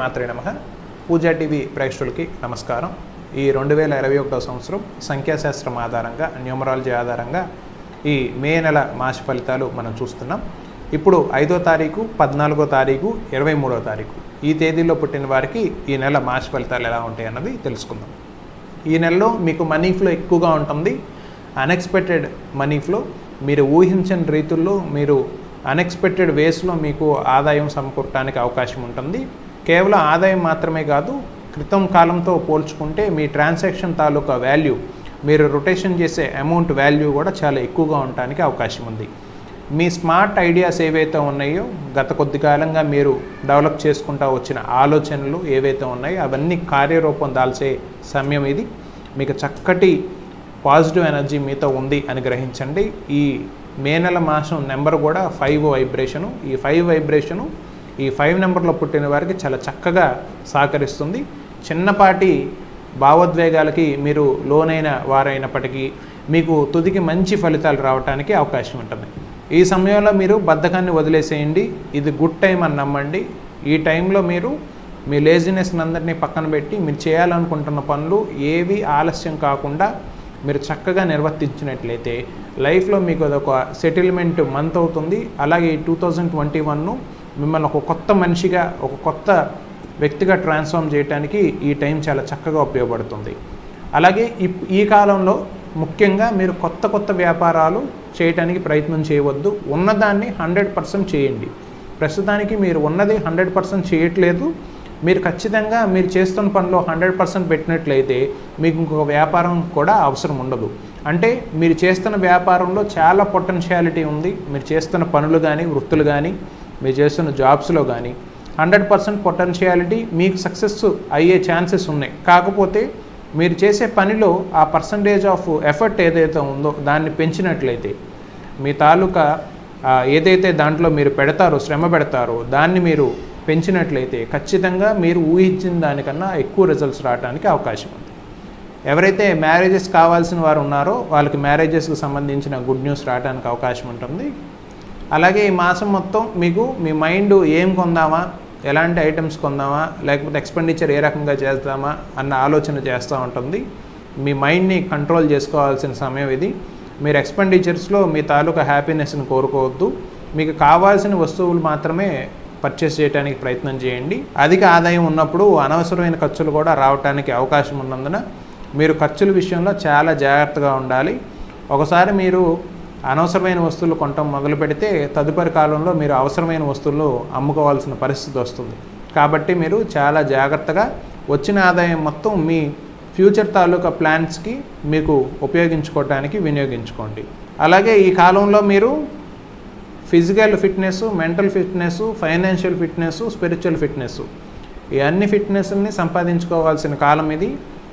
మాత్రే నమ. పూజా టీవీ ప్రేక్షకులకి నమస్కారం. ఈ రెండు వేల ఇరవై ఒకటో సంవత్సరం సంఖ్యాశాస్త్రం ఆధారంగా న్యూమరాలజీ ఆధారంగా ఈ మే నెల మాస ఫలితాలు మనం చూస్తున్నాం. ఇప్పుడు ఐదో తారీఖు పద్నాలుగో తారీఖు ఇరవై మూడో తారీఖు. ఈ తేదీలో పుట్టిన వారికి ఈ నెల మాస ఫలితాలు ఎలా ఉంటాయి అన్నది తెలుసుకుందాం. ఈ నెలలో మీకు మనీ ఫ్లో ఎక్కువగా ఉంటుంది. Unexpected money flow. మీరు ఊహించని రీతుల్లో మీరు అన్ఎక్స్పెక్టెడ్ వేస్లో మీకు ఆదాయం సమకూరటానికి అవకాశం ఉంటుంది. కేవలం ఆదాయం మాత్రమే కాదు క్రితం కాలంతో పోల్చుకుంటే మీ ట్రాన్సాక్షన్ తాలూకా వాల్యూ మీరు రొటేషన్ చేసే అమౌంట్ వాల్యూ కూడా చాలా ఎక్కువగా ఉండటానికి అవకాశం ఉంది. మీ స్మార్ట్ ఐడియాస్ ఏవైతే ఉన్నాయో గత కొద్ది కాలంగా మీరు డెవలప్ చేసుకుంటా వచ్చిన ఆలోచనలు ఏవైతే ఉన్నాయో అవన్నీ కార్యరూపం దాల్చే సమయం ఇది. మీకు చక్కటి పాజిటివ్ ఎనర్జీ మీతో ఉంది అని గ్రహించండి. ఈ మే నెల మాసం నెంబర్ కూడా ఫైవ్ వైబ్రేషను ఈ ఫైవ్ వైబ్రేషను ఈ ఫైవ్ నెంబర్లో పుట్టిన వారికి చాలా చక్కగా సహకరిస్తుంది. చిన్నపాటి భావోద్వేగాలకి మీరు లోనైన వారైనప్పటికీ మీకు తుదికి మంచి ఫలితాలు రావడానికి అవకాశం ఉంటుంది. ఈ సమయంలో మీరు బద్ధకాన్ని వదిలేసేయండి. ఇది గుడ్ టైం అని నమ్మండి. ఈ టైంలో మీరు మీ లేజినెస్ అందరినీ పక్కన పెట్టి మీరు చేయాలనుకుంటున్న పనులు ఏవి ఆలస్యం కాకుండా మీరు చక్కగా నిర్వర్తించినట్లయితే లైఫ్లో మీకు అదొక సెటిల్మెంట్ మంత్ అవుతుంది. అలాగే టూ థౌజండ్ ట్వంటీ వన్ను మిమ్మల్ని ఒక కొత్త మనిషిగా ఒక కొత్త వ్యక్తిగా ట్రాన్స్ఫార్మ్ చేయడానికి ఈ టైం చాలా చక్కగా ఉపయోగపడుతుంది. అలాగే ఇప్- ఈ కాలంలో ముఖ్యంగా మీరు కొత్త కొత్త వ్యాపారాలు చేయటానికి ప్రయత్నం చేయవద్దు. ఉన్నదాన్ని హండ్రెడ్ పర్సెంట్ చేయండి. ప్రస్తుతానికి మీరు ఉన్నది హండ్రెడ్ పర్సెంట్ చేయట్లేదు. మీరు ఖచ్చితంగా మీరు చేస్తున్న పనిలో హండ్రెడ్ పర్సెంట్ పెట్టినట్లయితే మీకు ఇంకొక వ్యాపారం కూడా అవసరం ఉండదు. అంటే మీరు చేస్తున్న వ్యాపారంలో చాలా పొటెన్షియాలిటీ ఉంది. మీరు చేస్తున్న పనులు కానీ వృత్తులు కానీ మీరు చేస్తున్న జాబ్స్లో కానీ హండ్రెడ్ పర్సెంట్ పొటెన్షియాలిటీ మీకు సక్సెస్ అయ్యే ఛాన్సెస్ ఉన్నాయి. కాకపోతే మీరు చేసే పనిలో ఆ పర్సంటేజ్ ఆఫ్ ఎఫర్ట్ ఏదైతే ఉందో దాన్ని పెంచినట్లయితే మీ తాలూకా ఏదైతే దాంట్లో మీరు పెడతారో శ్రమ పెడతారో దాన్ని మీరు పెంచినట్లయితే ఖచ్చితంగా మీరు ఊహించిన దానికన్నా ఎక్కువ రిజల్ట్స్ రావడానికి అవకాశం ఉంది. ఎవరైతే మ్యారేజెస్ కావాల్సిన వారు ఉన్నారో వాళ్ళకి మ్యారేజెస్కి సంబంధించిన గుడ్ న్యూస్ రావడానికి అవకాశం ఉంటుంది. అలాగే ఈ మాసం మొత్తం మీకు మీ మైండ్ ఏం కొందామా ఎలాంటి ఐటమ్స్ కొందామా లేకపోతే ఎక్స్పెండిచర్ ఏ రకంగా చేద్దామా అన్న ఆలోచన చేస్తూ ఉంటుంది. మీ మైండ్ని కంట్రోల్ చేసుకోవాల్సిన సమయం ఇది. మీరు ఎక్స్పెండిచర్స్లో మీ తాలూకా హ్యాపీనెస్ని కోరుకోవద్దు. మీకు కావాల్సిన వస్తువులు మాత్రమే పర్చేస్ చేయడానికి ప్రయత్నం చేయండి. అధిక ఆదాయం ఉన్నప్పుడు అనవసరమైన ఖర్చులు కూడా రావడానికి అవకాశం ఉన్నందున మీరు ఖర్చుల విషయంలో చాలా జాగ్రత్తగా ఉండాలి. ఒకసారి మీరు అనవసరమైన వస్తువులు కొనటం మొదలు పెడితే తదుపరి కాలంలో మీరు అవసరమైన వస్తువులు అమ్ముకోవాల్సిన పరిస్థితి వస్తుంది. కాబట్టి మీరు చాలా జాగ్రత్తగా వచ్చిన ఆదాయం మొత్తం మీ ఫ్యూచర్ తాలూకా ప్లాన్స్కి మీకు ఉపయోగించుకోవటానికి వినియోగించుకోండి. అలాగే ఈ కాలంలో మీరు physical fitness mental fitness financial fitness spiritual fitness ఈ అన్ని ఫిట్నెస్ని సంపాదించుకోవాల్సిన కాలం ఇది.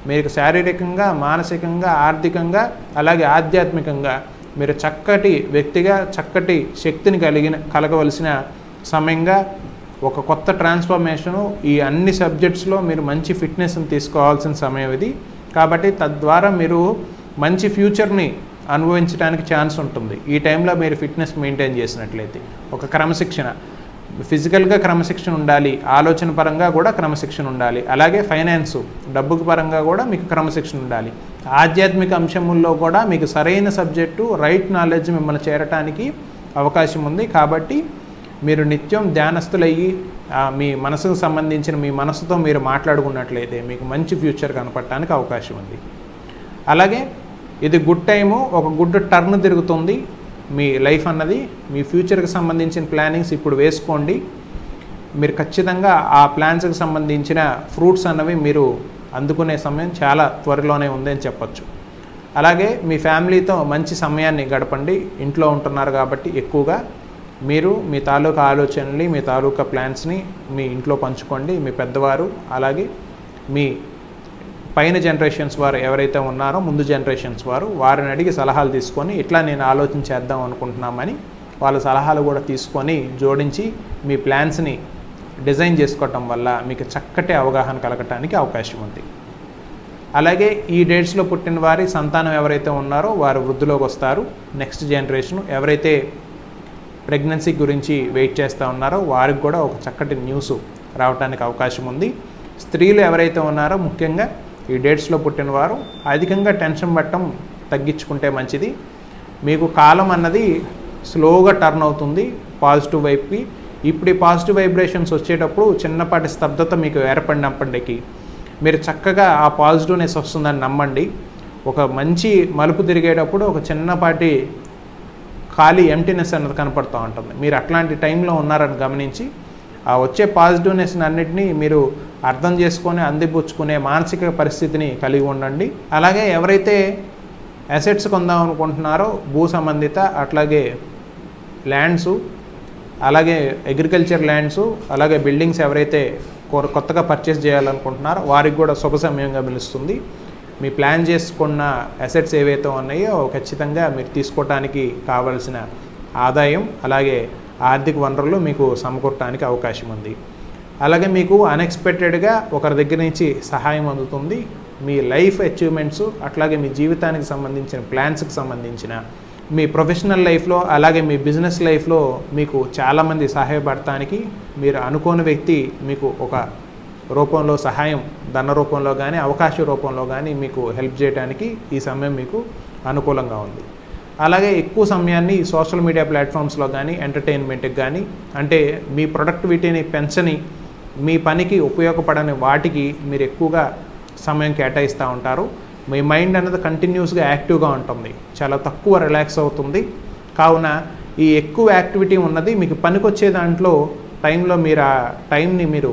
మీకు శారీరకంగా మానసికంగా ఆర్థికంగా అలాగే ఆధ్యాత్మికంగా మీరు చక్కటి వ్యక్తిగా చక్కటి శక్తిని కలిగిన కలగవలసిన సమయంగా ఒక కొత్త ట్రాన్స్ఫర్మేషను ఈ అన్ని సబ్జెక్ట్స్లో మీరు మంచి ఫిట్నెస్ని తీసుకోవాల్సిన సమయం ఇది. కాబట్టి తద్వారా మీరు మంచి ఫ్యూచర్ని అనుభవించడానికి ఛాన్స్ ఉంటుంది. ఈ టైంలో మీరు ఫిట్నెస్ మెయింటైన్ చేసినట్లయితే. ఒక క్రమశిక్షణ. ఫిజికల్గా క్రమశిక్షణ ఉండాలి. ఆలోచన పరంగా కూడా క్రమశిక్షణ ఉండాలి. అలాగే ఫైనాన్స్ డబ్బుకు పరంగా కూడా మీకు క్రమశిక్షణ ఉండాలి. ఆధ్యాత్మిక అంశముల్లో కూడా మీకు సరైన సబ్జెక్టు రైట్ నాలెడ్జ్ మిమ్మల్ని చేరటానికి అవకాశం ఉంది. కాబట్టి మీరు నిత్యం ధ్యానస్తులయ్యి మీ మనసుకు సంబంధించిన మీ మనసుతో మీరు మాట్లాడుకున్నట్లయితే మీకు మంచి ఫ్యూచర్ కనపడటానికి అవకాశం ఉంది. అలాగే ఇది గుడ్ టైము ఒక గుడ్ టర్న్ తిరుగుతుంది. మీ లైఫ్ అన్నది మీ ఫ్యూచర్కి సంబంధించిన ప్లానింగ్స్ ఇప్పుడు వేసుకోండి. మీరు ఖచ్చితంగా ఆ ప్లాన్స్కి సంబంధించిన ఫ్రూట్స్ అన్నవి మీరు అందుకునే సమయం చాలా త్వరలోనే ఉంది అని చెప్పచ్చు. అలాగే మీ ఫ్యామిలీతో మంచి సమయాన్ని గడపండి. ఇంట్లో ఉంటున్నారు కాబట్టి ఎక్కువగా మీరు మీ తాలూకా ఆలోచనల్ని మీ తాలూకా ప్లాన్స్ని మీ ఇంట్లో పంచుకోండి. మీ పెద్దవారు అలాగే మీ పైన జనరేషన్స్ వారు ఎవరైతే ఉన్నారో ముందు జనరేషన్స్ వారు వారిని అడిగి సలహాలు తీసుకొని ఇట్లా నేను ఆలోచన చేద్దాం అనుకుంటున్నామని వాళ్ళ సలహాలు కూడా తీసుకొని జోడించి మీ ప్లాన్స్ని డిజైన్ చేసుకోవటం వల్ల మీకు చక్కటి అవగాహన కలగటానికి అవకాశం ఉంది. అలాగే ఈ డేట్స్లో పుట్టిన వారి సంతానం ఎవరైతే ఉన్నారో వారు వృద్ధిలోకి వస్తారు. నెక్స్ట్ జనరేషన్ ఎవరైతే ప్రెగ్నెన్సీ గురించి వెయిట్ చేస్తూ ఉన్నారో వారికి కూడా ఒక చక్కటి న్యూస్ రావడానికి అవకాశం ఉంది. స్త్రీలు ఎవరైతే ఉన్నారో ముఖ్యంగా ఈ డేట్స్లో పుట్టిన వారు అధికంగా టెన్షన్ పట్టడం తగ్గించుకుంటే మంచిది. మీకు కాలం అన్నది స్లోగా టర్న్ అవుతుంది. పాజిటివ్ వైపుకి ఇప్పుడు ఈ పాజిటివ్ వైబ్రేషన్స్ వచ్చేటప్పుడు చిన్నపాటి స్తబ్దత మీకు ఏర్పడినప్పటికీ మీరు చక్కగా ఆ పాజిటివ్నెస్ వస్తుందని నమ్మండి. ఒక మంచి మలుపు తిరిగేటప్పుడు ఒక చిన్నపాటి ఖాళీ ఎంటీనెస్ అన్నది కనపడుతూ ఉంటుంది. మీరు అట్లాంటి టైంలో ఉన్నారని గమనించి ఆ వచ్చే పాజిటివ్నెస్ అన్నిటినీ మీరు అర్థం చేసుకొని అందిపుచ్చుకునే మానసిక పరిస్థితిని కలిగి ఉండండి. అలాగే ఎవరైతే అసెట్స్ కొందాం అనుకుంటున్నారో భూ సంబంధిత అట్లాగే ల్యాండ్సు అలాగే అగ్రికల్చర్ ల్యాండ్స్ అలాగే బిల్డింగ్స్ ఎవరైతే కొత్తగా పర్చేస్ చేయాలనుకుంటున్నారో వారికి కూడా శుభ సమయంగా పిలుస్తుంది మీ ప్లాన్ చేసుకున్న అసెట్స్ ఏవైతే ఉన్నాయో ఖచ్చితంగా మీరు తీసుకోవటానికి కావలసిన ఆదాయం అలాగే ఆర్థిక వనరులు మీకు సమకూరటానికి అవకాశం ఉంది. అలాగే మీకు అన్ఎక్స్పెక్టెడ్గా ఒకరి దగ్గర నుంచి సహాయం అందుతుంది. మీ లైఫ్ అచీవ్మెంట్స్ అట్లాగే మీ జీవితానికి సంబంధించిన ప్లాన్స్కి సంబంధించిన మీ ప్రొఫెషనల్ లైఫ్లో అలాగే మీ బిజినెస్ లైఫ్లో మీకు చాలామంది సహాయపడటానికి మీరు అనుకోని వ్యక్తి మీకు ఒక రూపంలో సహాయం ధన రూపంలో కానీ అవకాశ రూపంలో కానీ మీకు హెల్ప్ చేయడానికి ఈ సమయం మీకు అనుకూలంగా ఉంది. అలాగే ఎక్కువ సమయాన్ని సోషల్ మీడియా ప్లాట్ఫామ్స్లో కానీ ఎంటర్టైన్మెంట్కి కానీ అంటే మీ ప్రొడక్టివిటీని పెంచని మీ పనికి ఉపయోగపడని వాటికి మీరు ఎక్కువగా సమయం కేటాయిస్తూ ఉంటారు. మీ మైండ్ అనేది కంటిన్యూస్గా యాక్టివ్గా ఉంటుంది. చాలా తక్కువ రిలాక్స్ అవుతుంది. కావున ఈ ఎక్కువ యాక్టివిటీ ఉన్నది మీకు పనికొచ్చే దాంట్లో టైంలో మీరు ఆ టైంని మీరు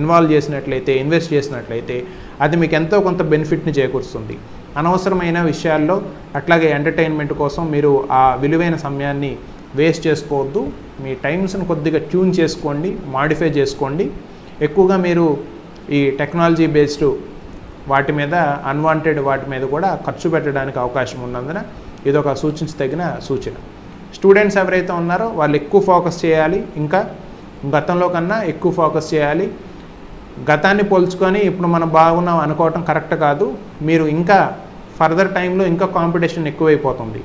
ఇన్వాల్వ్ చేసినట్లయితే ఇన్వెస్ట్ చేసినట్లయితే అది మీకు ఎంతో కొంత బెనిఫిట్ని చేకూరుస్తుంది. అనవసరమైన విషయాల్లో అట్లాగే ఎంటర్టైన్మెంట్ కోసం మీరు ఆ విలువైన సమయాన్ని వేస్ట్ చేసుకోవద్దు. మీ టైమ్స్ని కొద్దిగా ట్యూన్ చేసుకోండి మాడిఫై చేసుకోండి. ఎక్కువగా మీరు ఈ టెక్నాలజీ బేస్డ్ వాటి మీద అన్వాంటెడ్ వాటి మీద కూడా ఖర్చు పెట్టడానికి అవకాశం ఉన్నందున ఇది ఒక సూచించదగిన సూచన. స్టూడెంట్స్ ఎవరైతే ఉన్నారో వాళ్ళు ఎక్కువ ఫోకస్ చేయాలి ఇంకా గతంలో కన్నా ఎక్కువ ఫోకస్ చేయాలి. గతాన్ని పోల్చుకొని ఇప్పుడు మనం బాగున్నాం అనుకోవటం కరెక్ట్ కాదు. మీరు ఇంకా ఫర్దర్ టైంలో ఇంకా కాంపిటీషన్ ఎక్కువైపోతుంది.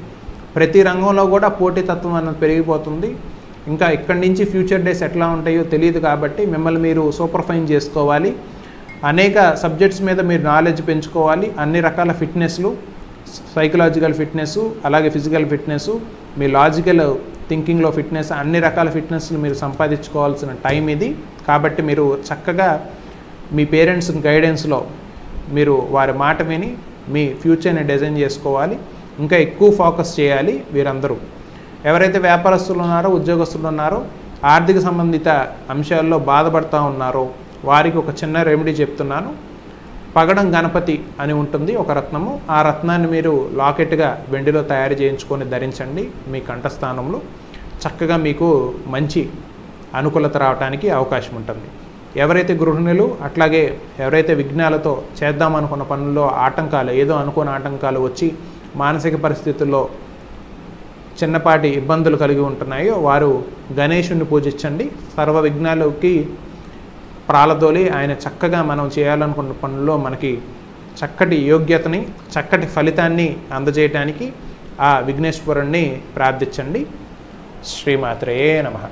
ప్రతి రంగంలో కూడా పోటీతత్వం అన్నది పెరిగిపోతుంది. ఇంకా ఇక్కడి నుంచి ఫ్యూచర్ డేస్ ఎట్లా ఉంటాయో తెలియదు కాబట్టి మిమ్మల్ని మీరు సూపర్ఫైన్ చేసుకోవాలి. అనేక సబ్జెక్ట్స్ మీద మీరు నాలెడ్జ్ పెంచుకోవాలి. అన్ని రకాల ఫిట్నెస్లు సైకలాజికల్ ఫిట్నెస్ అలాగే ఫిజికల్ ఫిట్నెస్ మీ లాజికల్ థింకింగ్లో ఫిట్నెస్ అన్ని రకాల ఫిట్నెస్లు మీరు సంపాదించుకోవాల్సిన టైం ఇది. కాబట్టి మీరు చక్కగా మీ పేరెంట్స్ గైడెన్స్లో మీరు వారి మాట విని మీ ఫ్యూచర్ని డిజైన్ చేసుకోవాలి. ఇంకా ఎక్కువ ఫోకస్ చేయాలి వీరందరూ. ఎవరైతే వ్యాపారస్తులు ఉన్నారో ఉద్యోగస్తులు ఉన్నారో ఆర్థిక సంబంధిత అంశాల్లో బాధపడుతూ ఉన్నారో వారికి ఒక చిన్న రెమెడీ చెప్తున్నాను. పగడం గణపతి అని ఉంటుంది ఒక రత్నము. ఆ రత్నాన్ని మీరు లాకెట్గా వెండిలో తయారు చేయించుకొని ధరించండి మీ కంఠస్థానంలో చక్కగా మీకు మంచి అనుకూలత రావడానికి అవకాశం ఉంటుంది. ఎవరైతే గృహిణులు అట్లాగే ఎవరైతే విఘ్నాలతో చేద్దామనుకున్న పనుల్లో ఆటంకాలు ఏదో అనుకోని ఆటంకాలు వచ్చి మానసిక పరిస్థితుల్లో చిన్నపాటి ఇబ్బందులు కలిగి ఉంటున్నాయో వారు గణేషుణ్ణి పూజించండి. సర్వ విఘ్నాలకి ప్రాలదోలి ఆయన చక్కగా మనం చేయాలనుకున్న పనుల్లో మనకి చక్కటి యోగ్యతని చక్కటి ఫలితాన్ని అందజేయటానికి ఆ విఘ్నేశ్వరుణ్ణి ప్రార్థించండి. శ్రీమాత్రే నమః.